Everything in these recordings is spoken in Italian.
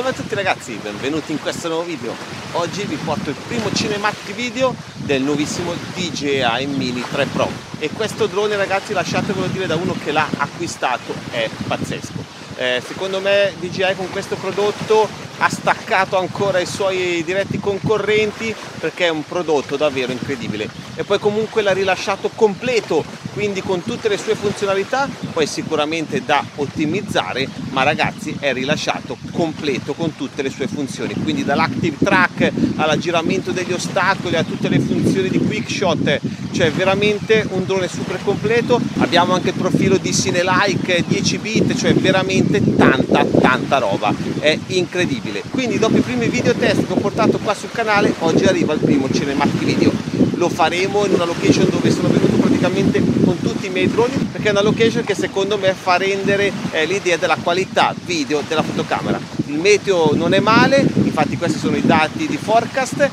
Salve a tutti ragazzi, benvenuti in questo nuovo video. Oggi vi porto il primo cinematic video del nuovissimo DJI Mini 3 Pro e questo drone ragazzi lasciatevelo dire da uno che l'ha acquistato è pazzesco. Eh, secondo me DJI con questo prodotto ha staccato ancora i suoi diretti concorrenti perché è un prodotto davvero incredibile e poi comunque l'ha rilasciato completo quindi con tutte le sue funzionalità poi sicuramente da ottimizzare ma ragazzi è rilasciato completo con tutte le sue funzioni. Quindi dall'active track all'aggiramento degli ostacoli a tutte le funzioni di quick shot cioè veramente un drone super completo. Abbiamo anche il profilo di Cinelike 10 bit cioè veramente tanta tanta roba. È incredibile. Quindi dopo i primi video test che ho portato qua sul canale oggi arriva il primo cinematic video. Lo faremo in una location dove sono venuto praticamente con tutti i miei droni perché è una location che secondo me fa rendere eh, l'idea della qualità video della fotocamera. Il meteo non è male infatti questi sono i dati di forecast.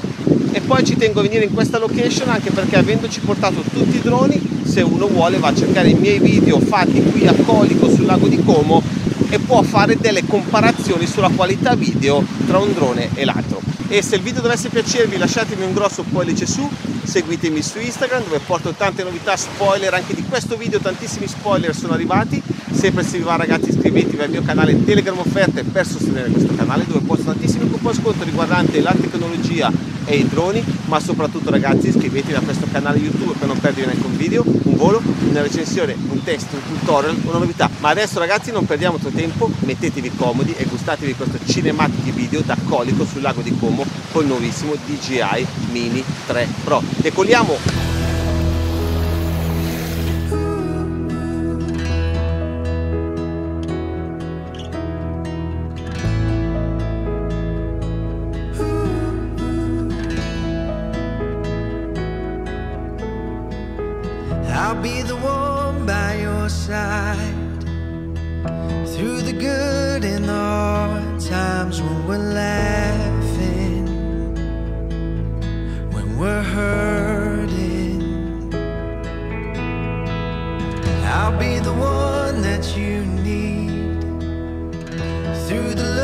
E poi ci tengo a venire in questa location anche perché avendoci portato tutti i droni se uno vuole va a cercare i miei video fatti qui a Colico sul lago di Como e può fare delle comparazioni sulla qualità video tra un drone e l'altro. E se il video dovesse piacervi lasciatemi un grosso pollice su seguitemi su Instagram dove porto tante novità spoiler anche di questo video tantissimi spoiler sono arrivati. Sempre se vi va ragazzi iscrivetevi al mio canale Telegram offerte per sostenere questo canale dove posto tantissimi coupon sconto riguardanti la tecnologia e i droni ma soprattutto ragazzi iscrivetevi a questo canale youtube per non perdere neanche un video un volo una recensione un test un tutorial una novità. Ma adesso ragazzi non perdiamo altro tempo mettetevi comodi e gustatevi questo cinematic video da Colico sul lago di Como col nuovissimo DJI Mini 3 Pro. Decolliamo I'll be the one by your side through the good and the hard times when we're laughing, when we're hurting. I'll be the one that you need through the